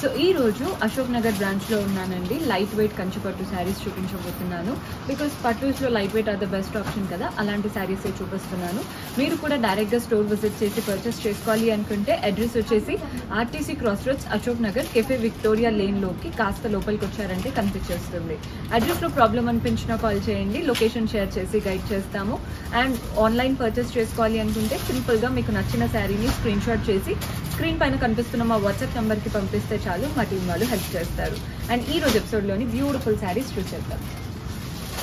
So ఈ రోజు అశోక్ నగర్ బ్రాంచ్లో ఉన్నానండి. లైట్ వెయిట్ కంచి పట్టు శారీస్ చూపించబోతున్నాను. Because పట్టుస్లో light weight are the best option కదా అలాంటి శారీసే చూపిస్తున్నాను. మీరు కూడా డైరెక్ట్గా స్టోర్ విజిట్ చేసి పర్చేస్ చేసుకోవాలి అనుకుంటే అడ్రస్ వచ్చేసి RTC cross roads Ashok Nagar cafe Victoria లేన్లోకి కాస్త లోపలికి వచ్చారంటే కనిపించేస్తుంది. అడ్రస్లో ప్రాబ్లం అనిపించినా కాల్ చేయండి. లొకేషన్ షేర్ చేసి గైడ్ చేస్తాము. అండ్ ఆన్లైన్ పర్చేస్ చేసుకోవాలి అనుకుంటే సింపుల్గా మీకు నచ్చిన శారీని స్క్రీన్షాట్ చేసి స్క్రీన్ పైన కనిపిస్తున్న మా వాట్సాప్ నెంబర్కి పంపిస్తే చాలు. మా టీం వాళ్ళు హెల్ప్ చేస్తారు. అండ్ ఈ రోజు ఎపిసోడ్లోని బ్యూటిఫుల్ శారీస్ చూసేద్దాం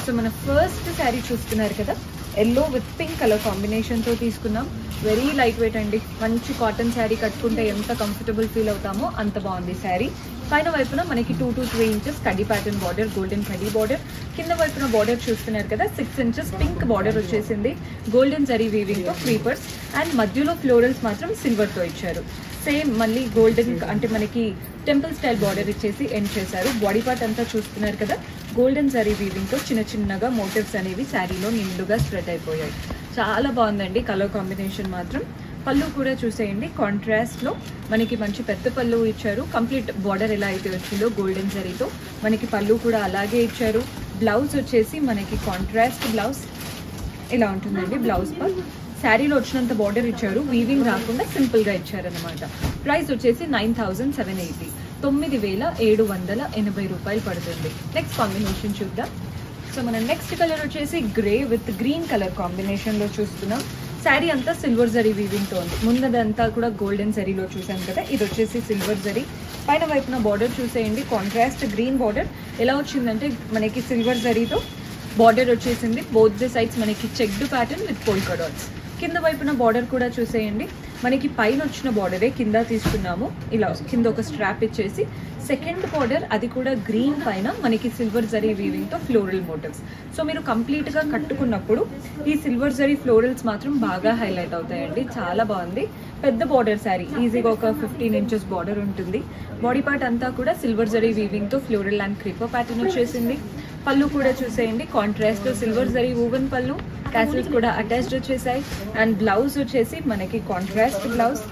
సో మన ఫస్ట్ శారీ చూస్తున్నారు కదా? ఎల్లో విత్ పింక్ కలర్ కాంబినేషన్తో తీసుకున్నాం. వెరీ లైట్ వెయిట్ అండి. మంచి కాటన్ శారీ కట్టుకుంటే ఎంత కంఫర్టబుల్ ఫీల్ అవుతామో అంత బాగుంది శారీ పైన వైపున మనకి టూ టు త్రీ ఇంచెస్ కడ్డీ ప్యాటర్న్ బార్డర్ గోల్డెన్ కడ్డీ బార్డర్ కింద వైపున బార్డర్ చూస్తున్నారు కదా సిక్స్ ఇంచెస్ పింక్ బార్డర్ వచ్చేసింది. గోల్డెన్ జరీ వీవింగ్తో క్రీపర్స్ అండ్ మధ్యలో ఫ్లోరల్స్ మాత్రం సిల్వర్తో ఇచ్చారు. సేమ్ మళ్ళీ గోల్డెన్ అంటే మనకి టెంపుల్ స్టైల్ బార్డర్ ఇచ్చేసి ఎండ్ చేశారు. బాడీ పార్ట్ అంతా చూస్తున్నారు కదా గోల్డెన్ జరీ వీవింగ్తో చిన్న చిన్నగా మోటివ్స్ అనేవి శారీలో నిండుగా స్ప్రెడ్ అయిపోయాయి. చాలా బాగుందండి కలర్ కాంబినేషన్ మాత్రం. పళ్ళు కూడా చూసేయండి. కాంట్రాస్ట్లో మనకి మంచి పెద్ద పళ్ళు ఇచ్చారు. కంప్లీట్ బార్డర్ ఎలా అయితే వచ్చిందో గోల్డెన్ జరీతో మనకి పళ్ళు కూడా అలాగే ఇచ్చారు. బ్లౌజ్ వచ్చేసి మనకి కాంట్రాస్ట్ బ్లౌజ్ ఇలా ఉంటుందండి? బ్లౌజ్ పర్ శారీలో వచ్చినంత బార్డర్ ఇచ్చారు. వీవింగ్ రాకుండా సింపుల్గా ఇచ్చారనమాట ప్రైస్ వచ్చేసి నైన్ థౌజండ్ సెవెన్ ఎయిటీ తొమ్మిది వేల ఏడు వందల ఎనభై రూపాయలు పడుతుంది. నెక్స్ట్ కాంబినేషన్ చూద్దాం. సో మనం నెక్స్ట్ కలర్ వచ్చేసి గ్రే విత్ గ్రీన్ కలర్ కాంబినేషన్లో చూస్తున్నాం. శారీ అంతా సిల్వర్ జరీ వీవింగ్తో ఉంది ముందదంతా కూడా గోల్డెన్ జరీలో చూసాం కదా ఇది వచ్చేసి సిల్వర్ జరీ. పైన వైపున బార్డర్ చూసేయండి కాంట్రాస్ట్ గ్రీన్ బార్డర్ ఎలా వచ్చిందంటే మనకి సిల్వర్ జరీతో బార్డర్ వచ్చేసింది. బోత్ ది సైడ్స్ మనకి checked pattern with polka dots కింద వైపున బార్డర్ కూడా చూసేయండి. మనకి పైన వచ్చిన బార్డరే కింద తీసుకున్నాము. ఇలా కింద ఒక స్ట్రాప్ ఇచ్చేసి సెకండ్ బార్డర్ అది కూడా గ్రీన్ పైన మనకి సిల్వర్ జరీ వీవింగ్తో ఫ్లోరల్ మోటివ్స్ సో మీరు కంప్లీట్గా కట్టుకున్నప్పుడు ఈ సిల్వర్ జరీ ఫ్లోరల్స్ మాత్రం బాగా హైలైట్ అవుతాయండి. చాలా బాగుంది. పెద్ద బార్డర్ శారీ ఈజీగా ఒక ఫిఫ్టీన్ ఇంచెస్ బార్డర్ ఉంటుంది. బాడీ పార్ట్ అంతా కూడా సిల్వర్ జరీ వీవింగ్తో ఫ్లోరల్ అండ్ క్రీపర్ ప్యాటర్న్ వచ్చేసింది. పళ్ళు కూడా చూసేయండి. Contrast silver zari woven pallu. Tassels కూడా అటాచ్డ్ వచ్చేసాయి. అండ్ బ్లౌజ్ వచ్చేసి మనకి contrast blouse.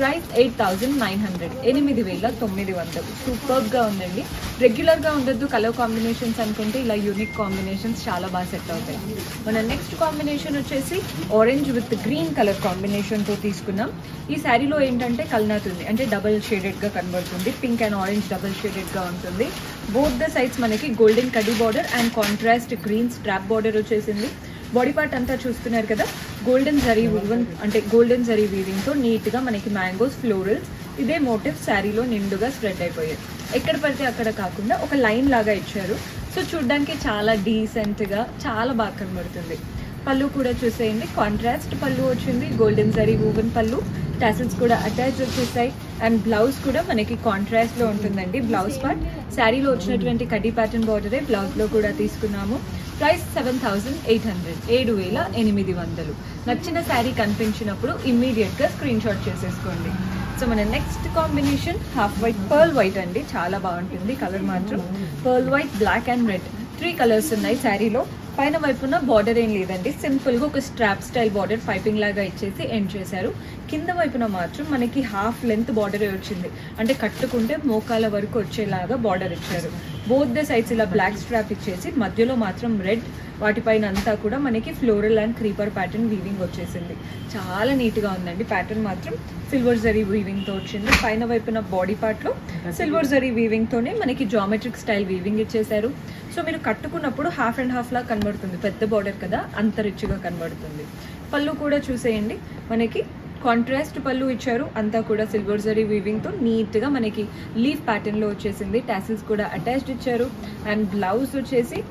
Price eight thousand nine hundred. ఎనిమిది వేల తొమ్మిది వందలు. సూపర్గా గా ఉందండి. రెగ్యులర్గా ఉండొద్దు కలర్ కాంబినేషన్స్ అనుకుంటే ఇలా యూనిక్ కాంబినేషన్స్ చాలా బాగా సెట్ అవుతాయి. మన నెక్స్ట్ కాంబినేషన్ వచ్చేసి ఆరెంజ్ విత్ గ్రీన్ కలర్ కాంబినేషన్తో తీసుకున్నాం. ఈ శారీలో ఏంటంటే కల్నాతుంది అంటే డబల్ షేడెడ్గా కనబడుతుంది. పింక్ అండ్ ఆరెంజ్ డబల్ షేడెడ్గా ఉంటుంది. బోత్ ద సైడ్స్ మనకి golden kadhi border and contrast green strap border వచ్చేసింది. బాడీ పార్ట్ అంతా చూస్తున్నారు కదా గోల్డెన్ జరీ వీవన్ అంటే గోల్డెన్ జరీ వీవింగ్తో నీట్గా మనకి మ్యాంగోస్ ఫ్లోరల్స్ ఇదే మోటివ్ శారీలో నిండుగా స్ప్రెడ్ అయిపోయాయి. ఎక్కడ పడితే అక్కడ కాకుండా ఒక లైన్ లాగా ఇచ్చారు. సో చూడ్డానికి చాలా డీసెంట్గా చాలా బాగా కనబడుతుంది. పళ్ళు కూడా చూసేయండి. కాంట్రాస్ట్ పళ్ళు వచ్చింది. Golden zari woven pallu. Tassels కూడా అటాచ్ వచ్చేసాయి. అండ్ బ్లౌజ్ కూడా మనకి కాంట్రాస్ట్లో ఉంటుందండి బ్లౌజ్ పార్ట్ శారీలో వచ్చినటువంటి కడ్డీ ప్యాటర్న్ బార్డరే బ్లౌజ్లో కూడా తీసుకున్నాము. Price seven thousand eight hundred ఏడు వేల ఎనిమిది వందలు. నచ్చిన శారీ కనిపించినప్పుడు ఇమ్మీడియట్గా స్క్రీన్ షాట్ చేసేసుకోండి. సో మన next combination half white pearl white అండి. చాలా బాగుంటుంది కలర్ మాత్రం. Pearl white black and red three colours ఉన్నాయి శారీలో పైన వైపున బార్డర్ ఏం లేదండి. సింపుల్గా ఒక స్ట్రాప్ స్టైల్ బార్డర్ పైపింగ్ లాగా ఇచ్చేసి ఎండ్ చేశారు. కింద వైపున మాత్రం మనకి హాఫ్ లెంత్ బార్డర్ వచ్చింది. అంటే కట్టుకుంటే మోకాల వరకు వచ్చేలాగా బార్డర్ ఇచ్చారు. బోత్ ద సైడ్స్ ఇలా బ్లాక్ స్ట్రాప్ ఇచ్చేసి మధ్యలో మాత్రం రెడ్ వాటిపైన అంతా కూడా మనకి floral and creeper pattern weaving వచ్చేసింది. చాలా నీట్గా ఉందండి. ప్యాటర్న్ మాత్రం సిల్వర్ జరీ వీవింగ్తో వచ్చింది. పైన వైపున బాడీ పార్ట్లో సిల్వర్ జరీ వీవింగ్ తోనే మనకి జామెట్రిక్ స్టైల్ వీవింగ్ ఇచ్చేసారు సో మీరు కట్టుకున్నప్పుడు హాఫ్ అండ్ హాఫ్ లా కనబడుతుంది. పెద్ద బార్డర్ కదా అంత రిచ్గా కనబడుతుంది. పళ్ళు కూడా చూసేయండి. మనకి కాంట్రాస్ట్ పళ్ళు ఇచ్చారు. అంతా కూడా సిల్వర్ జరీ వీవింగ్తో నీట్గా మనకి లీఫ్ ప్యాటర్న్లో వచ్చేసింది. టాసిల్స్ కూడా అటాచ్డ్ ఇచ్చారు. అండ్ బ్లౌజ్ వచ్చేసి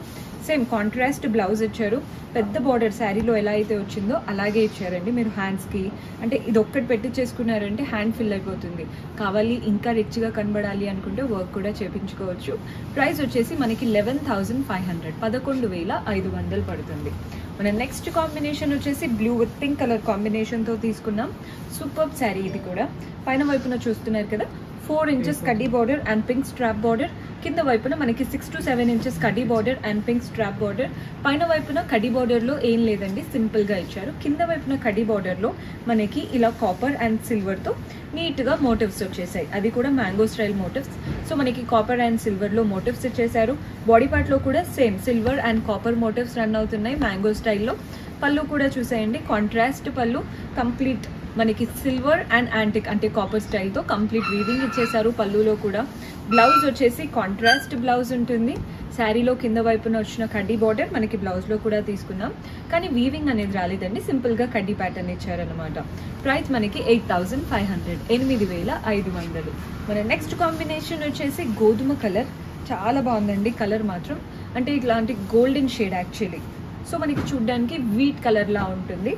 సేమ్ కాంట్రాస్ట్ బ్లౌజ్ ఇచ్చారు. పెద్ద బార్డర్ శారీలో ఎలా అయితే వచ్చిందో అలాగే ఇచ్చారండి. మీరు హ్యాండ్స్కి అంటే ఇది ఒక్కటి పెట్టి చేసుకున్నారంటే హ్యాండ్ ఫిల్ అయిపోతుంది. కావాలి ఇంకా రిచ్గా కనబడాలి అనుకుంటే వర్క్ కూడా చేపించుకోవచ్చు. ప్రైస్ వచ్చేసి మనకి లెవెన్ థౌజండ్ ఫైవ్ హండ్రెడ్ పదకొండు వేల ఐదు వందలు పడుతుంది. మన నెక్స్ట్ కాంబినేషన్ వచ్చేసి బ్లూ విత్ పింక్ కలర్ కాంబినేషన్తో తీసుకున్నాం. సూపర్ శారీ ఇది కూడా. పైన వైపున చూస్తున్నారు కదా ఫోర్ ఇంచెస్ కడ్డీ border and pink strap border. కింద వైపున మనకి సిక్స్ టు సెవెన్ ఇంచెస్ కడ్డీ border and pink strap border. పైన వైపున కడ్డీ బార్డర్లో ఏం లేదండి సింపుల్గా ఇచ్చారు. కింద వైపున కడ్డీ బార్డర్లో మనకి ఇలా కాపర్ అండ్ సిల్వర్తో నీట్గా మోటివ్స్ వచ్చేసాయి. అది కూడా మ్యాంగో స్టైల్ మోటివ్స్ సో మనకి కాపర్ అండ్ సిల్వర్లో మోటివ్స్ ఇచ్చేసారు బాడీ పార్ట్లో కూడా same silver and copper motifs run అవుతున్నాయి మ్యాంగో స్టైల్లో పళ్ళు కూడా చూసేయండి. కాంట్రాస్ట్ పళ్ళు కంప్లీట్ మనకి సిల్వర్ అండ్ యాంటిక్ అంటే కాపర్ స్టైల్తో కంప్లీట్ వీవింగ్ ఇచ్చేసారు పళ్ళులో కూడా. బ్లౌజ్ వచ్చేసి కాంట్రాస్ట్ బ్లౌజ్ ఉంటుంది. శారీలో కింద వైపున వచ్చిన కడ్డీ బార్డర్ మనకి బ్లౌజ్లో కూడా తీసుకున్నాం కానీ వీవింగ్ అనేది రాలేదండి. సింపుల్గా కడ్డీ ప్యాటర్న్ ఇచ్చారనమాట ప్రైస్ మనకి ఎయిట్ థౌజండ్ ఫైవ్ హండ్రెడ్ ఎనిమిది వేల ఐదు వందలు. మన నెక్స్ట్ కాంబినేషన్ వచ్చేసి గోధుమ కలర్ చాలా బాగుందండి కలర్ మాత్రం. అంటే ఇట్లాంటి గోల్డెన్ షేడ్ యాక్చువల్లీ సో మనకి చూడ్డానికి వీట్ కలర్లా ఉంటుంది.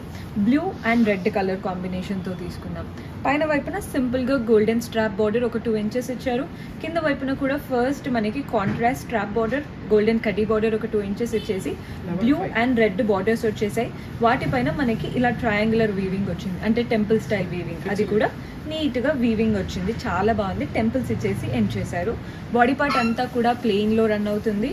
బ్లూ అండ్ రెడ్ కలర్ కాంబినేషన్తో తీసుకున్నాం పైన వైపున సింపుల్గా గోల్డెన్ స్ట్రాప్ బార్డర్ ఒక టూ ఇంచెస్ ఇచ్చారు. కింద వైపున కూడా ఫస్ట్ మనకి కాంట్రాస్ట్ స్ట్రాప్ బార్డర్ గోల్డెన్ కడ్డీ బార్డర్ ఒక టూ ఇంచెస్ ఇచ్చేసి బ్లూ అండ్ రెడ్ బార్డర్స్ వచ్చేసాయి. వాటిపైన మనకి ఇలా ట్రయాంగులర్ వీవింగ్ వచ్చింది. అంటే టెంపుల్ స్టైల్ వీవింగ్ అది కూడా నీట్గా వీవింగ్ వచ్చింది. చాలా బాగుంది. టెంపుల్స్ ఇచ్చేసి ఎండ్ చేశారు. బాడీ పార్ట్ అంతా కూడా ప్లెయిన్లో రన్ అవుతుంది.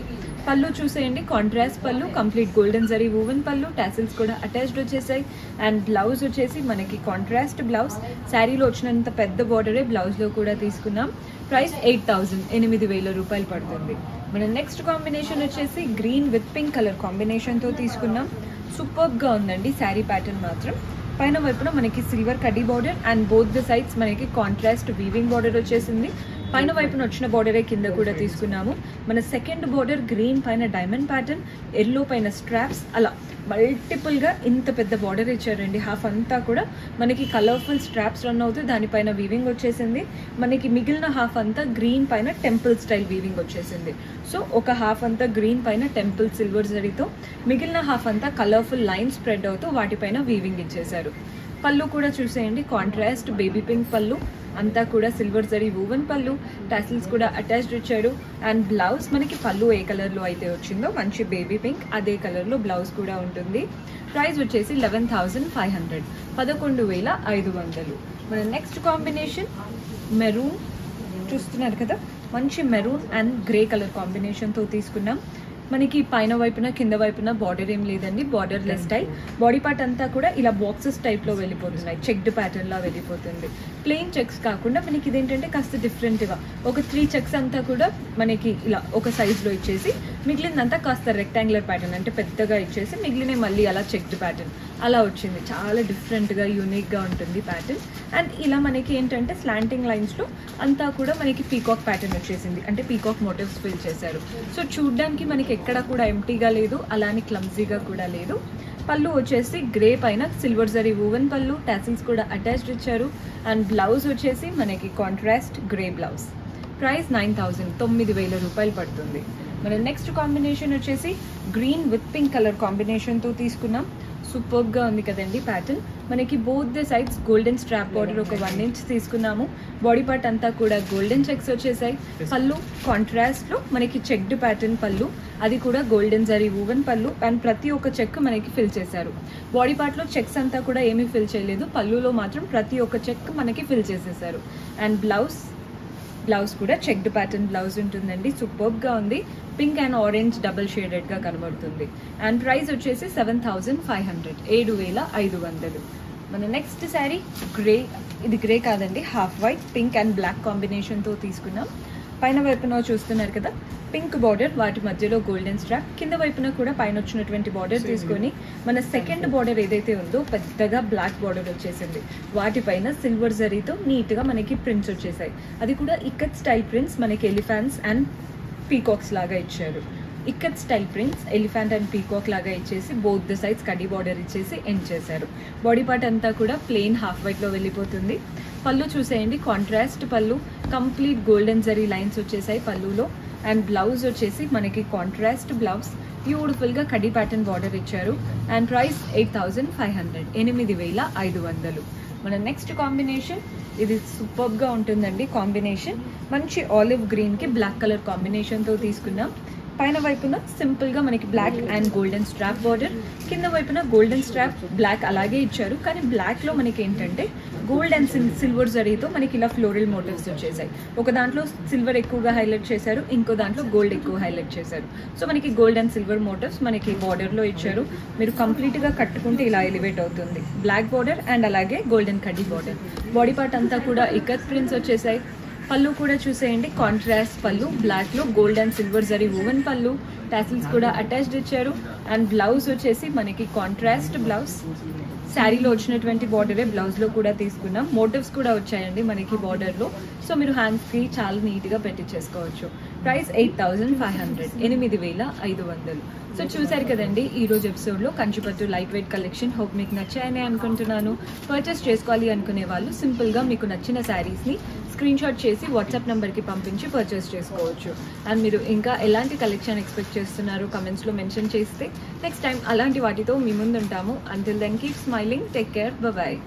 పళ్ళు చూసేయండి. Contrast pallu complete golden zari woven pallu tassels కూడా అటాచ్డ్ వచ్చేసాయి. అండ్ బ్లౌజ్ వచ్చేసి మనకి కాంట్రాస్ట్ బ్లౌజ్ శారీలో వచ్చినంత పెద్ద బార్డరే బ్లౌజ్లో కూడా తీసుకున్నాం. ప్రైస్ ఎయిట్ థౌజండ్ ఎనిమిది వేల రూపాయలు పడుతుంది. మన నెక్స్ట్ కాంబినేషన్ వచ్చేసి గ్రీన్ విత్ పింక్ కలర్ కాంబినేషన్తో తీసుకున్నాం. సూపర్గా ఉందండి శారీ ప్యాటర్న్ మాత్రం. పైన వైపున మనకి సిల్వర్ కడ్డీ border and both the sides మనకి కాంట్రాస్ట్ వీవింగ్ బార్డర్ వచ్చేసింది. పైన వైపున వచ్చిన బార్డరే కింద కూడా తీసుకున్నాము. మన సెకండ్ బార్డర్ గ్రీన్ పైన డైమండ్ ప్యాటర్న్ ఎల్లో పైన స్ట్రాప్స్ అలా మల్టిపుల్గా ఇంత పెద్ద బార్డర్ ఇచ్చారండి. హాఫ్ అంతా కూడా మనకి కలర్ఫుల్ స్ట్రాప్స్ రన్ అవుతాయి దానిపైన వీవింగ్ వచ్చేసింది. మనకి మిగిలిన హాఫ్ అంతా గ్రీన్ పైన టెంపుల్ స్టైల్ వీవింగ్ వచ్చేసింది. సో ఒక హాఫ్ అంతా గ్రీన్ పైన టెంపుల్ సిల్వర్ జరీతో మిగిలిన హాఫ్ అంతా కలర్ఫుల్ లైన్ స్ప్రెడ్ అవుతూ వాటిపైన వీవింగ్ ఇచ్చేశారు. పళ్ళు కూడా చూసేయండి. కాంట్రాస్ట్ బేబీ పింక్ పళ్ళు. అంతా కూడా silver zari woven pallu tassels కూడా అటాచ్డ్ ఇచ్చాడు. అండ్ బ్లౌజ్ మనకి పళ్ళు ఏ కలర్లో అయితే వచ్చిందో మంచి బేబీ పింక్ అదే కలర్లో బ్లౌజ్ కూడా ఉంటుంది. ప్రైస్ వచ్చేసి లెవెన్ థౌజండ్ ఫైవ్ హండ్రెడ్ పదకొండు వేల ఐదు వందలు. మన నెక్స్ట్ కాంబినేషన్ మెరూన్ చూస్తున్నారు కదా? మంచి మెరూన్ అండ్ గ్రే కలర్ కాంబినేషన్తో తీసుకున్నాం. మనకి పైన వైపున కింద వైపున బార్డర్ ఏం లేదండి. Borderless style body part అంతా కూడా ఇలా బాక్సెస్ టైప్లో వెళ్ళిపోతున్నాయి చెక్డ్ ప్యాటర్న్లా వెళ్ళిపోతుంది. ప్లెయిన్ చెక్స్ కాకుండా మనకి ఇదేంటంటే కాస్త డిఫరెంట్గా ఒక త్రీ చెక్స్ అంతా కూడా మనకి ఇలా ఒక సైజులో ఇచ్చేసి మిగిలిందంతా కాస్త రెక్టాంగులర్ ప్యాటర్న్ అంటే పెద్దగా ఇచ్చేసి మిగిలిన మళ్ళీ అలా చెక్డ్ ప్యాటర్న్ అలా వచ్చింది. చాలా డిఫరెంట్గా యూనిక్గా ఉంటుంది ప్యాటర్న్. అండ్ ఇలా మనకి ఏంటంటే స్లాంటింగ్ లైన్స్లో అంతా కూడా మనకి పీకాక్ ప్యాటర్న్ వచ్చేసింది. అంటే పీకాక్ మోటివ్స్ ఫిల్ చేశారు. సో చూడ్డానికి మనకి ఎక్కడ కూడా ఎంటీగా లేదు. అలానే క్లమ్జీగా కూడా లేదు. పళ్ళు వచ్చేసి గ్రే పైన సిల్వర్ జరీ ఓవెన్ పళ్ళు టాసిల్స్ కూడా అటాచ్డ్ ఇచ్చారు. అండ్ బ్లౌజ్ వచ్చేసి మనకి contrast grey blouse price nine thousand తొమ్మిది వేల రూపాయలు పడుతుంది. మన నెక్స్ట్ కాంబినేషన్ వచ్చేసి గ్రీన్ విత్ పింక్ కలర్ కాంబినేషన్తో తీసుకున్నాం. సూపర్గా ఉంది కదండి ప్యాటర్న్. మనకి both the sides golden strap border ఒక వన్ ఇంచ్ తీసుకున్నాము. బాడీ పార్ట్ అంతా కూడా గోల్డెన్ చెక్స్ వచ్చేసాయి. పళ్ళు కాంట్రాస్ట్లో మనకి చెక్డ్ ప్యాటర్న్ పళ్ళు అది కూడా golden zari woven pallu and ప్రతి ఒక్క చెక్ మనకి ఫిల్ చేశారు. బాడీ పార్ట్లో చెక్స్ అంతా కూడా ఏమీ ఫిల్ చేయలేదు. పళ్ళులో మాత్రం ప్రతి ఒక్క చెక్ మనకి ఫిల్ చేసేసారు. అండ్ బ్లౌజ్ బ్లౌజ్ కూడా చెక్డ్ ప్యాటర్న్ బ్లౌజ్ ఉంటుందండి. సూపర్గా ఉంది. పింక్ అండ్ ఆరెంజ్ డబుల్ షేడెడ్గా కనబడుతుంది. అండ్ ప్రైస్ వచ్చేసి సెవెన్ థౌజండ్ ఫైవ్ హండ్రెడ్. ఏడు వేల ఐదు వందలు. మన నెక్స్ట్ శారీ గ్రే ఇది గ్రే కాదండి half white pink and black కాంబినేషన్తో తీసుకున్నాం. పైన వైపున చూస్తున్నారు కదా పింక్ బార్డర్ వాటి మధ్యలో గోల్డెన్ స్ట్రాప్ కింద వైపున కూడా పైన వచ్చినటువంటి బార్డర్ తీసుకొని మన సెకండ్ బార్డర్ ఏదైతే ఉందో పెద్దగా బ్లాక్ బార్డర్ వచ్చేసింది. వాటిపైన సిల్వర్ జరీతో నీట్గా మనకి ప్రింట్స్ వచ్చేసాయి. అది కూడా ఇక్కత్ స్టైల్ ప్రింట్స్ మనకి ఎలిఫాంట్స్ అండ్ పీకాక్స్ లాగా ఇచ్చారు. Ikat style prints elephant and peacock లాగా ఇచ్చేసి బోత్ ద సైడ్స్ కడ్డీ బార్డర్ ఇచ్చేసి ఎండ్ చేశారు. బాడీ పార్ట్ అంతా కూడా ప్లెయిన్ హాఫ్ వైట్లో వెళ్ళిపోతుంది. పళ్ళు చూసేయండి కాంట్రాస్ట్ పళ్ళు కంప్లీట్ గోల్డెన్ జరీ లైన్స్ వచ్చేసాయి పళ్ళులో. అండ్ బ్లౌజ్ వచ్చేసి మనకి కాంట్రాస్ట్ బ్లౌజ్ బ్యూటిఫుల్గా కడ్డీ ప్యాటర్న్ బార్డర్ ఇచ్చారు. And price eight thousand five hundred ఎనిమిది వేల ఐదు వందలు. మన నెక్స్ట్ కాంబినేషన్ ఇది సూపర్గా ఉంటుందండి కాంబినేషన్ మంచి ఆలివ్ గ్రీన్కి బ్లాక్ కలర్ కాంబినేషన్తో తీసుకున్నాం. పైన వైపున సింపుల్గా మనకి black and golden strap border. కింద వైపున గోల్డెన్ స్ట్రాప్ బ్లాక్ అలాగే ఇచ్చారు. కానీ బ్లాక్లో మనకి ఏంటంటే గోల్డ్ అండ్ సిల్వర్ జరీతో మనకి ఇలా ఫ్లోరల్ మోటివ్స్ వచ్చేసాయి. ఒక దాంట్లో సిల్వర్ ఎక్కువగా హైలైట్ చేశారు ఇంకో దాంట్లో గోల్డ్ ఎక్కువ హైలైట్ చేశారు. సో మనకి గోల్డ్ అండ్ సిల్వర్ మోటివ్స్ మనకి బార్డర్లో ఇచ్చారు. మీరు కంప్లీట్గా కట్టుకుంటే ఇలా ఎలివేట్ అవుతుంది. బ్లాక్ బార్డర్ అండ్ అలాగే గోల్డెన్ కడ్డీ బార్డర్. బాడీ పార్ట్ అంతా కూడా ఇకత్ ప్రింట్స్ వచ్చేసాయి. పళ్ళు కూడా చూసేయండి. కాంట్రాస్ట్ పళ్ళు బ్లాక్లో gold and silver zari woven పళ్ళు. టాసిల్స్ కూడా అటాచ్డ్ ఇచ్చారు. అండ్ బ్లౌజ్ వచ్చేసి మనకి కాంట్రాస్ట్ బ్లౌజ్ శారీలో వచ్చినటువంటి బార్డరే బ్లౌజ్లో కూడా తీసుకున్నాం. మోటివ్స్ కూడా వచ్చాయండి మనకి బార్డర్లో సో మీరు హ్యాండ్స్కి చాలా నీట్గా పెట్టించేసుకోవచ్చు price eight thousand five hundred ఎనిమిది వేల ఐదు వందలు. సో చూసారు కదండి ఈ రోజు ఎపిసోడ్ కంచిపట్టు లైట్ వెయిట్ కలెక్షన్ హోప్ మీకు నచ్చాయని అనుకుంటున్నాను. పర్చేస్ చేసుకోవాలి అనుకునే వాళ్ళు సింపుల్గా మీకు నచ్చిన శారీస్ని స్క్రీన్ షాట్ చేసి వాట్సాప్ నెంబర్కి పంపించి పర్చేస్ చేసుకోవచ్చు. అండ్ మీరు ఇంకా ఎలాంటి కలెక్షన్ ఎక్స్పెక్ట్ చేస్తున్నారు కమెంట్స్లో మెన్షన్ చేస్తే నెక్స్ట్ టైం అలాంటి వాటితో మీ ముందు ఉంటాము until then keep smiling take care bye